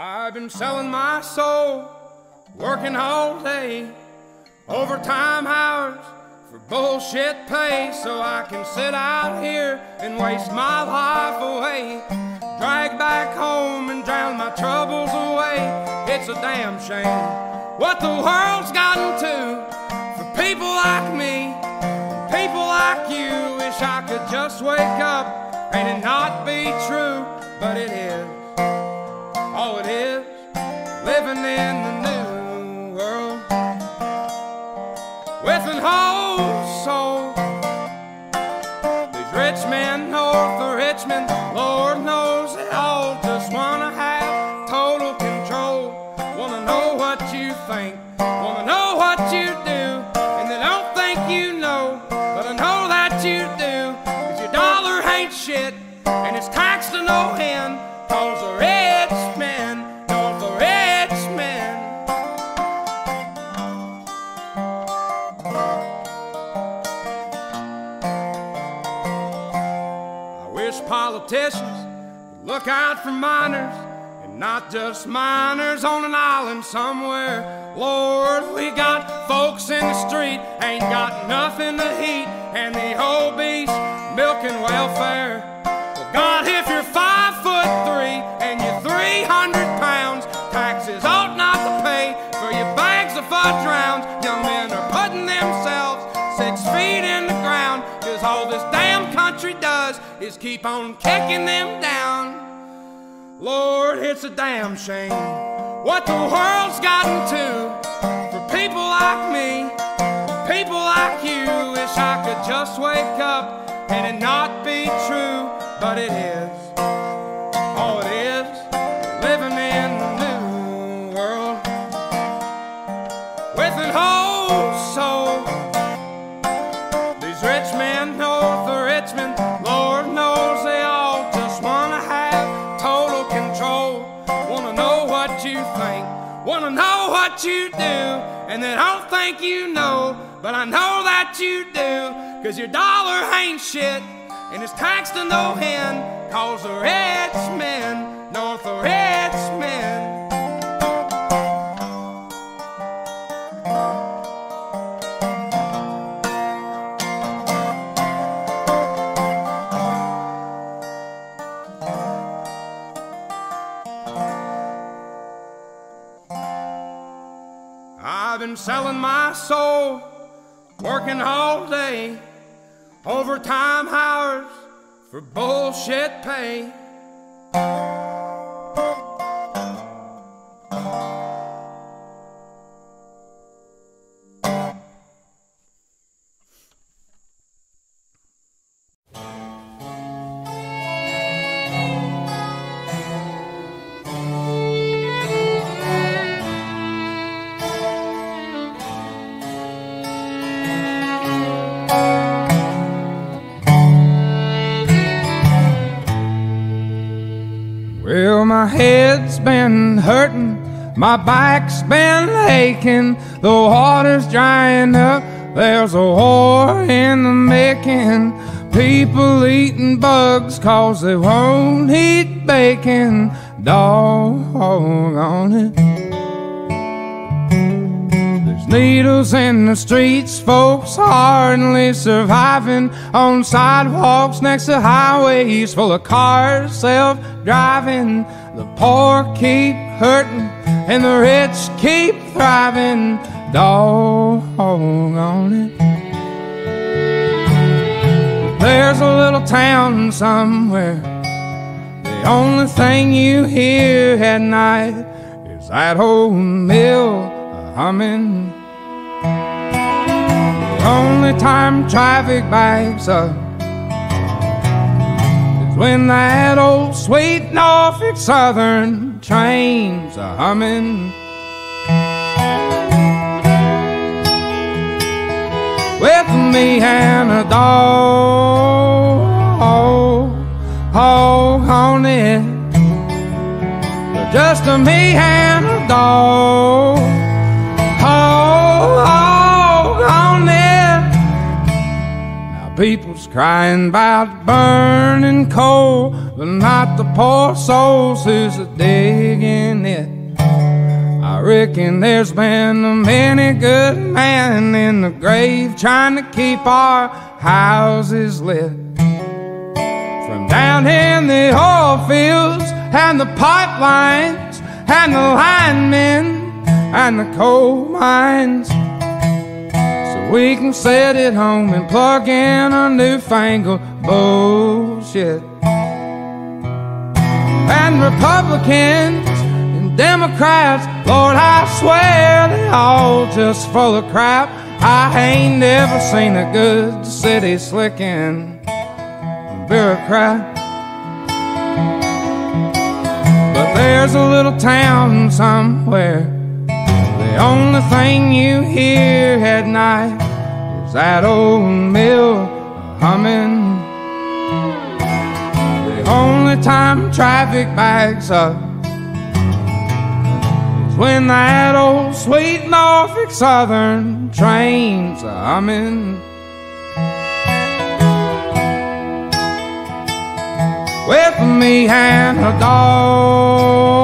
I've been selling my soul, working all day, overtime hours for bullshit pay, so I can sit out here and waste my life away. Drag back home and drown my troubles away. It's a damn shame what the world's gotten to for people like me, people like you. Wish I could just wake up and it not be true, but it is. Living in the new world with an whole soul. Politicians look out for miners and not just minors on an island somewhere. Lord, we got folks in the street, ain't got nothing to eat, and the obese milking welfare. Well, God, if you're five foot three and you're 300 pounds, taxes ought not to pay for your bags of fudge rounds. Young men are putting themselves six feet in the ground, cause all this damn country does is keep on kicking them down. Lord, it's a damn shame what the world's gotten to for people like me, people like you. Wish I could just wake up and it not be true, but it is. All it is, living in the new world with an whole soul. And they don't think you know, but I know that you do. Cause your dollar ain't shit, and it's taxed to no end, cause the rich men, north of Richmond. Selling my soul, working all day, overtime hours for bullshit pay. Head's been hurting, my back's been aching, the water's drying up, there's a war in the making. People eating bugs cause they won't eat bacon, dog on it. There's needles in the streets, folks hardly surviving on sidewalks next to highways full of cars self driving. The poor keep hurting and the rich keep thriving. Dog on it. There's a little town somewhere. The only thing you hear at night is that old mill humming. The only time traffic backs up when that old sweet Norfolk Southern train's a humming. With me and a dog, on it. Just me and a dog. People's crying about burning coal, but not the poor souls who's a digging it I reckon there's been a many good men in the grave trying to keep our houses lit. From down in the oil fields and the pipelines and the linemen and the coal mines. We can sit at home and plug in our newfangled bullshit. And Republicans and Democrats, Lord, I swear they're all just full of crap. I ain't never seen a good city slicking bureaucrat. But there's a little town somewhere. The only thing you hear at night is that old mill humming. The only time traffic backs up is when that old sweet Norfolk Southern train's humming. with me and a dog,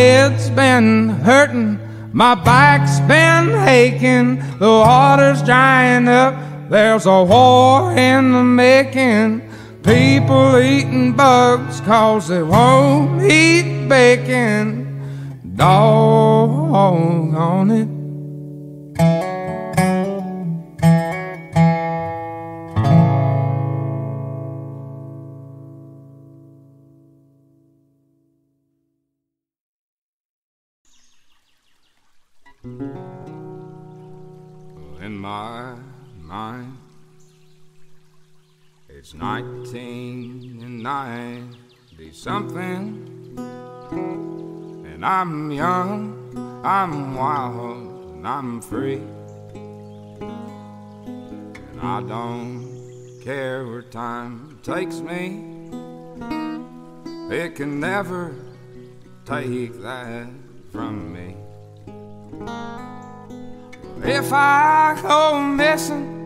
head's been hurting, my back's been aching, the water's drying up. There's a war in the making. People eating bugs cause they won't eat bacon. Dog on it. It's 1990 something, and I'm young, I'm wild, and I'm free. And I don't care where time takes me, it can never take that from me. If I go missing,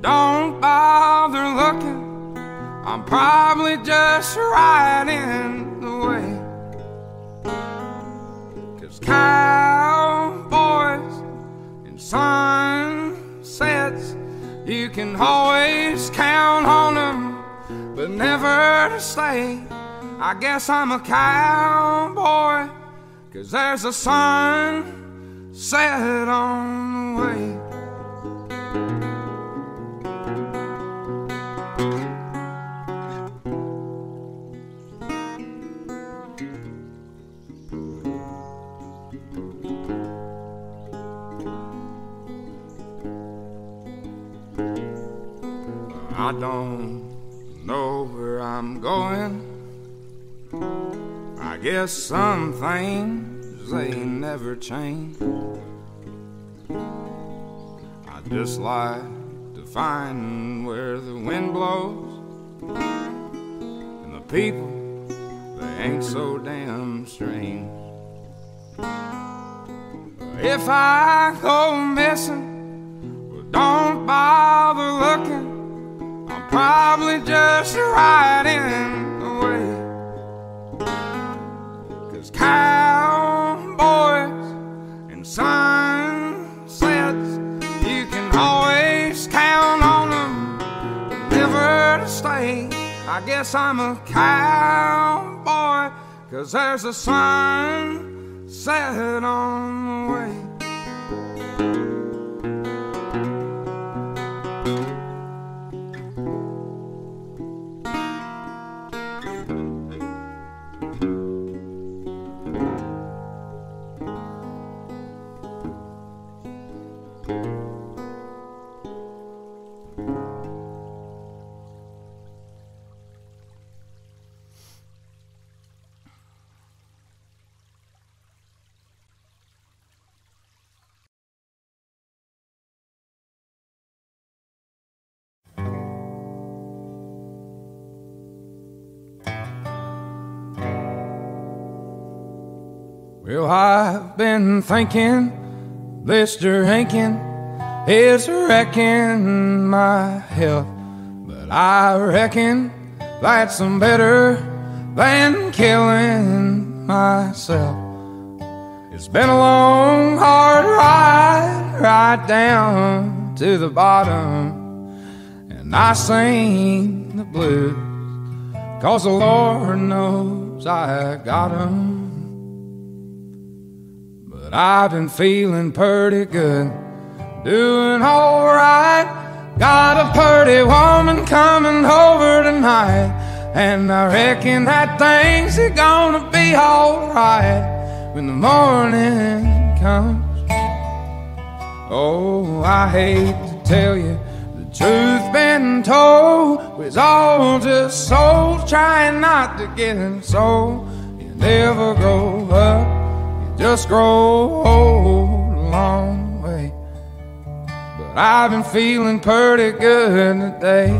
don't bother looking, I'm probably just right in the way. Cause cowboys and sunsets, you can always count on them, but never to stay. I guess I'm a cowboy, cause there's a sun set on I don't know where I'm going. I guess some things they never change. I just like to find where the wind blows and the people they ain't so damn strange. If I go missing, well, don't bother probably just right in the way. Cause cowboys and sunsets, you can always count on them, never to stay. I guess I'm a cowboy, cause there's a sun set on the way. I've been thinking, Blister Hankin is wrecking my health. But I reckon that's some better than killing myself. It's been a long, hard ride, right down to the bottom. And I sing the blues, cause the Lord knows I got 'em. But I've been feeling pretty good, doing alright. Got a pretty woman coming over tonight, and I reckon that things are gonna be alright when the morning comes. Oh, I hate to tell you the truth been told. It's all just souls trying not to get so. You never grow up just grow old a long way. But I've been feeling pretty good today.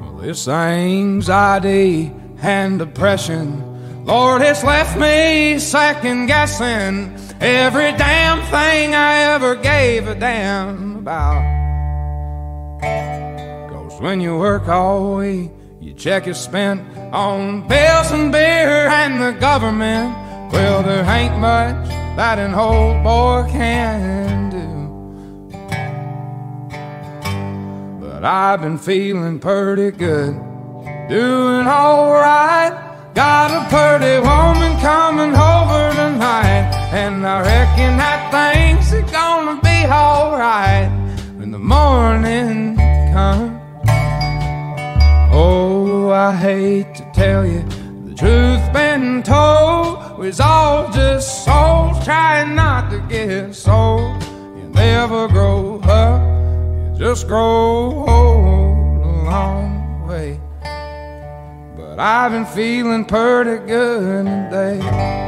Well, this anxiety and depression Lord, it's left me second guessing every damn thing I ever gave a damn about. Cause when you work all week, your check is spent on bills and beer and the government. Well, there ain't much that an old boy can do. But I've been feeling pretty good, doing alright. Got a pretty woman coming over tonight, and I reckon that things are gonna be alright when the morning comes. Oh, I hate to tell you, the truth been told was all just souls trying not to get sold. You never grow up, you just grow old a long way. But I've been feeling pretty good today.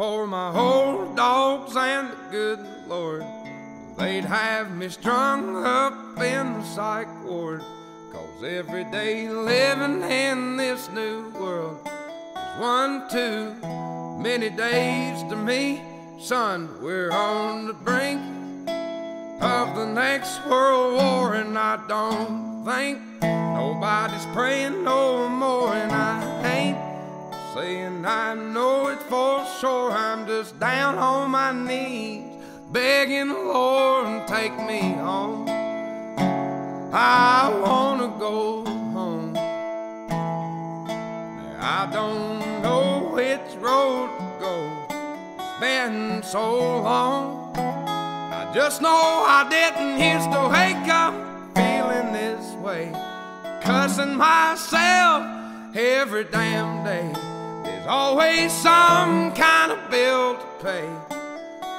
for my old dogs and the good Lord, they'd have me strung up in the psych ward. Cause every day living in this new world is one too many days to me. Son, we're on the brink of the next world war, and I don't think nobody's praying no more, and I ain't saying I know it for sure. I'm just down on my knees, begging the Lord take me home. I wanna go home. I don't know which road to go. It's been so long. I just know I didn't used to wake up feeling this way. Cussing myself every damn day. Always some kind of bill to pay.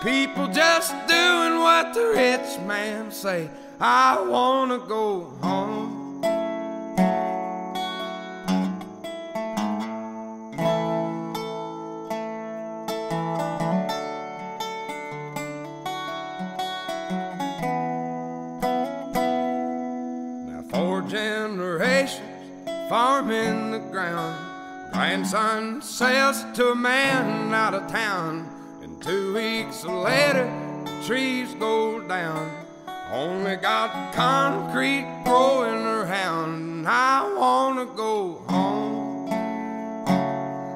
People just doing what the rich man say. I wanna go home. It to a man out of town. And two weeks later, the trees go down. Only got concrete growing around. I wanna go home.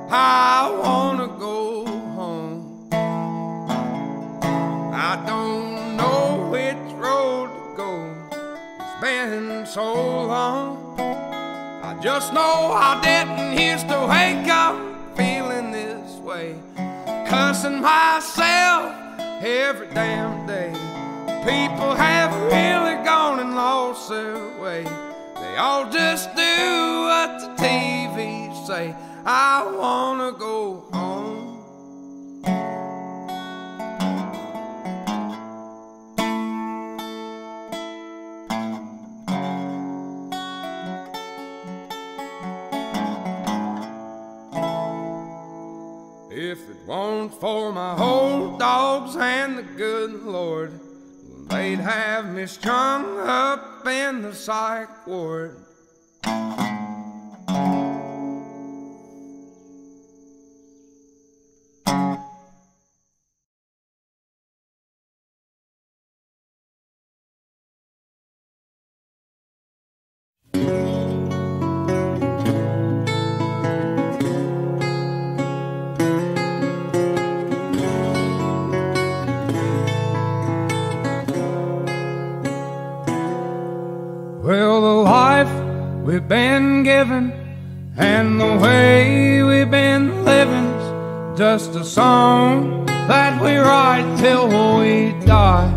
I wanna go home. I don't know which road to go. It's been so long. I just know I didn't used to wake up. Cussing myself every damn day. People have really gone and lost their way. They all just do what the TV say. I wanna go home. For my old dogs and the good Lord, they'd have me strung up in the psych ward. We've been given and the way we've been living's just a song that we write till we die.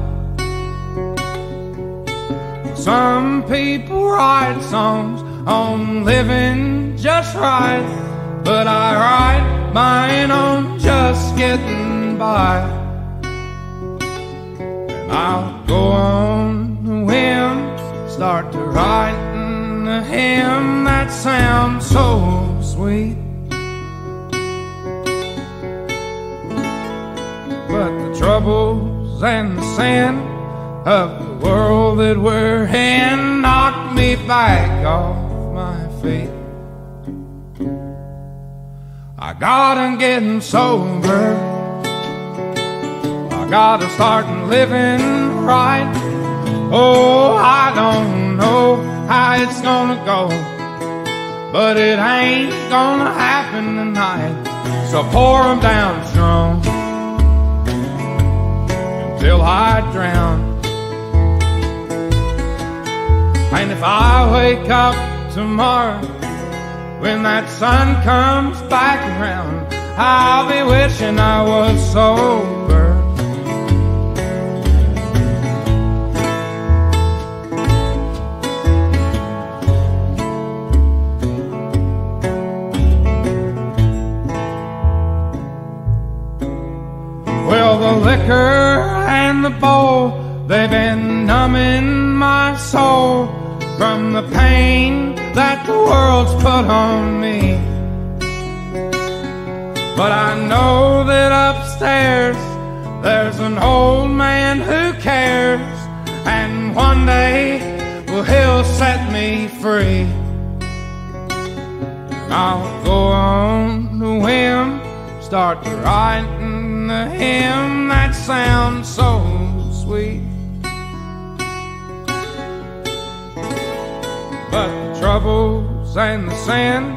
Some people write songs on living just right, but I write mine on just getting by. And I'll go on the whim start to writing hymn that sounds so sweet. But the troubles and the sin of the world that we're in knock me back off my feet. I gotta get sober. I gotta start living right. Oh, I don't know how it's gonna go, but it ain't gonna happen tonight. So pour 'em down strong until I drown. And if I wake up tomorrow when that sun comes back around, I'll be wishing I was sober. Liquor and the bowl, they've been numbing my soul from the pain that the world's put on me. But I know that upstairs there's an old man who cares, and one day, well, he'll set me free. I'll go on the whim, start writing the hymn that sounds so sweet. But the troubles and the sin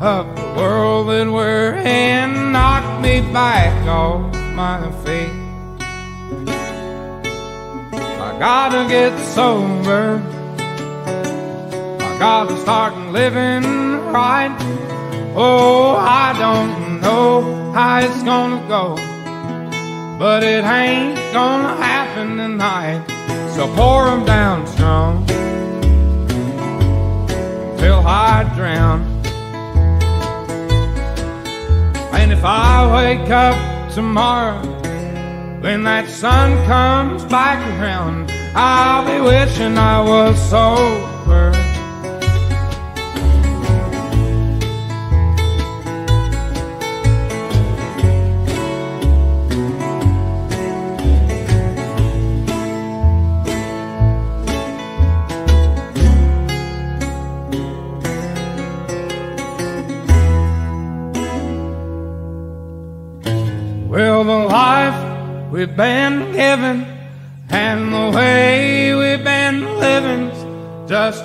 of the world that we're in knocked me back off my feet. I gotta get sober. I gotta start living right. Oh, I don't know how it's gonna go, but it ain't gonna happen tonight. So pour 'em down strong till I drown. And if I wake up tomorrow, when that sun comes back around, I'll be wishing I was sober.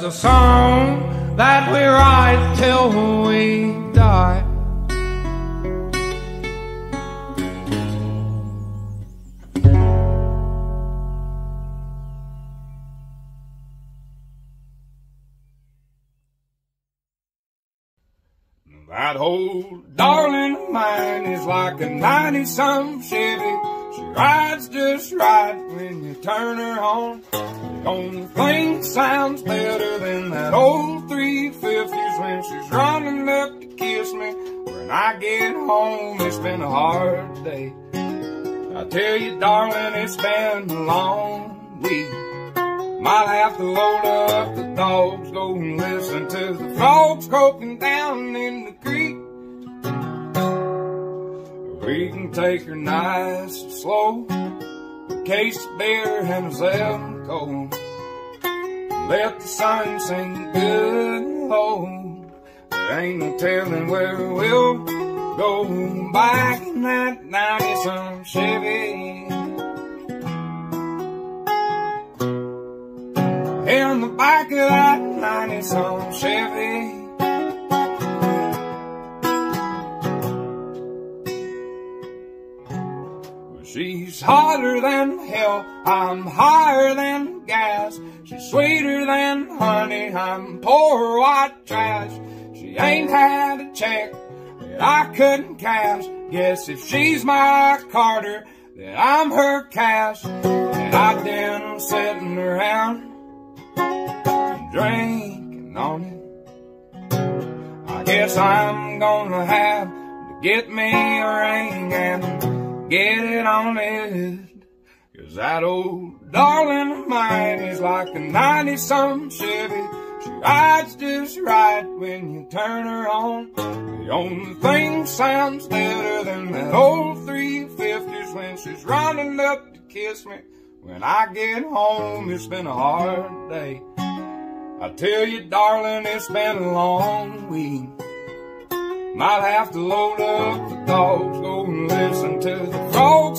A song that we write till we die. That old darling of mine is like a 90 some Chevy. Rides just right when you turn her on. The only thing sounds better than that old 350s when she's running up to kiss me. When I get home, it's been a hard day. I tell you, darling, it's been a long week. Might have to load up the dogs, go and listen to the frogs croaking down in the creek. We can take her nice and slow, a case of beer and a Zebco. Let the sun sing good and low. There ain't no telling where we'll go back in that 90 some um, Chevy. in the back of that 90 some um, Chevy. She's hotter than hell, I'm higher than gas. She's sweeter than honey, I'm poor white trash. She ain't had a check that I couldn't cash. Guess if she's my Carter, then I'm her Cash. And I've been sitting around drinking on it. I guess I'm gonna have to get me a ring and get it on it. Cause that old darling of mine is like a 90 some Chevy. She rides just right when you turn her on. The only thing sounds better than that old 350s when she's running up to kiss me. When I get home, it's been a hard day. I tell you, darling, it's been a long week. Might have to load up the dogs, go and listen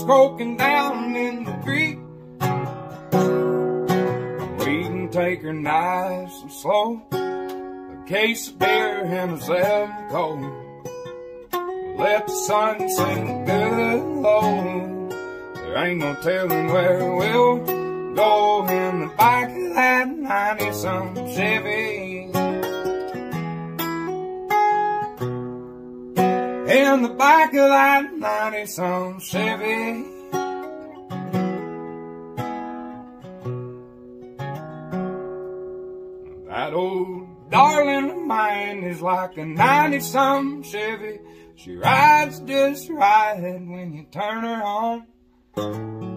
croaking down in the creek. We can take her nice and slow, a case of beer and a Zebco. Let the sun sink good low. There ain't no telling where we'll go in the back of that 90 some Chevy. In the back of that 90 some Chevy. That old darling of mine is like a 90 some Chevy. She rides just right when you turn her on.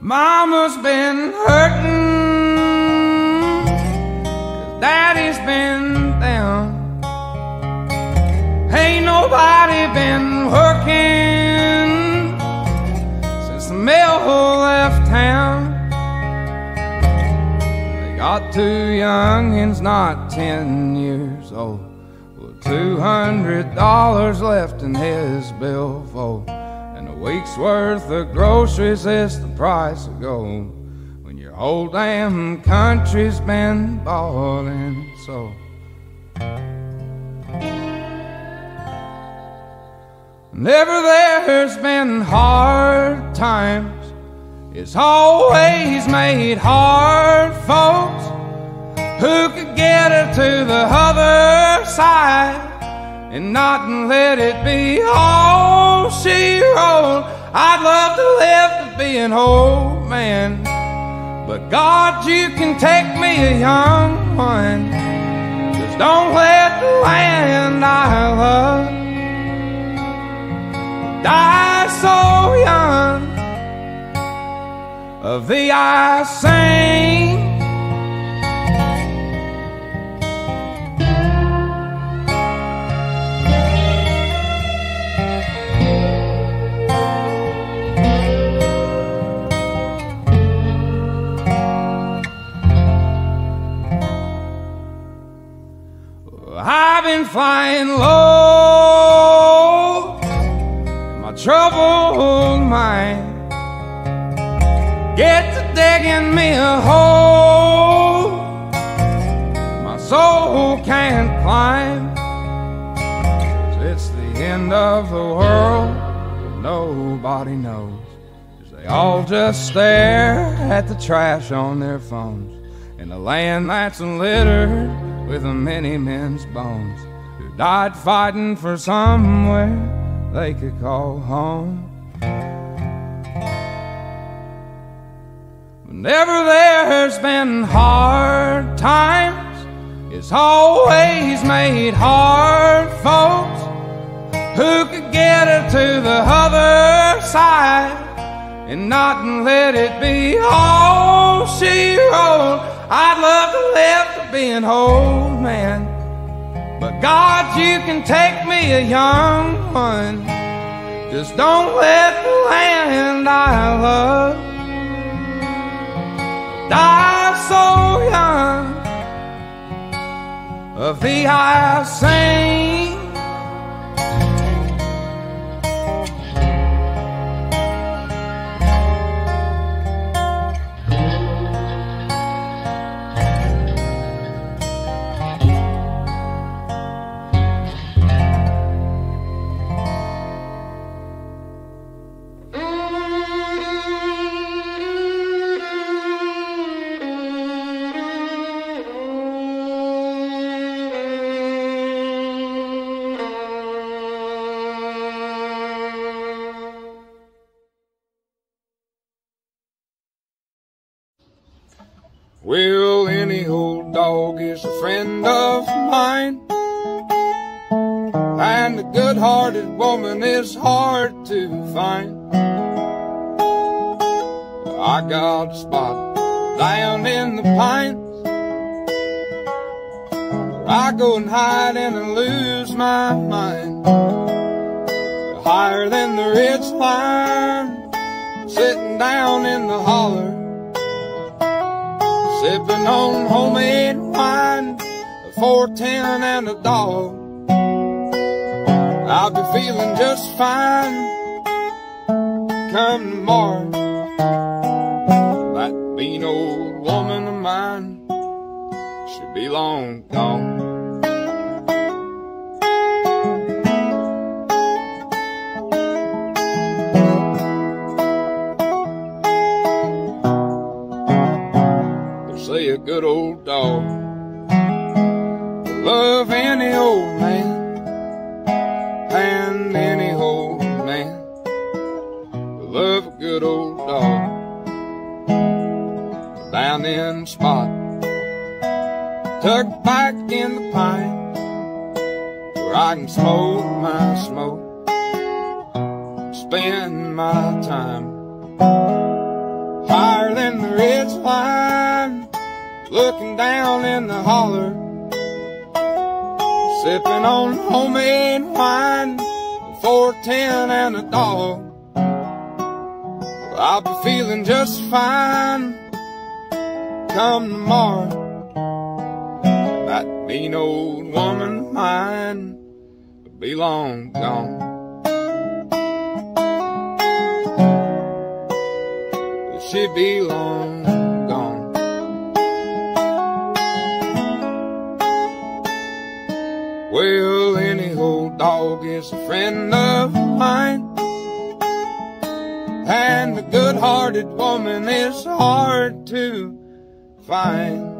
Mama's been hurting, daddy's been down. Ain't nobody been working since the mail left town. They got two youngins, not ten years old, with two hundred dollars left in his billfold. Week's worth of groceries is the price of gold. When your whole damn country's been bought so. Never there's been hard times. It's always made hard folks who could get her to the other side and not let it be all she wrote. I'd love to live to be an old man, but God, you can take me a young one. Just don't let the land I love die so young. Of thee I sing. Been flying low in my troubled mind. Get to digging me a hole my soul can't climb. It's the end of the world, but nobody knows. 'Cause they all just stare at the trash on their phones in the land that's littered with many men's bones who died fighting for somewhere they could call home. Whenever there's been hard times, it's always made hard folks who could get her to the other side and not let it be all she wrote. I'd love to live to be an old man, but God, you can take me a young one. Just don't let the land I love die so young. Of thee I sing. Well, any old dog is a friend of mine. And a good hearted woman is hard to find. I got a spot down in the pines. Where I go and hide and I lose my mind. Higher than the ridge line, sitting down in the holler sipping on homemade wine, a 410 and a dog. I'll be feeling just fine come tomorrow. That mean old woman of mine should be long gone. Good old dog. Love any old man and any old man. Love a good old dog. Down in the spot tucked back in the pines where I can smoke my smoke spend my time higher than the ridge line looking down in the holler, sipping on homemade wine, a 410 and a dog. I'll be feeling just fine come tomorrow. That mean old woman of mine will be long gone. She'll be long Well, any old dog is a friend of mine. And a good-hearted woman is hard to find.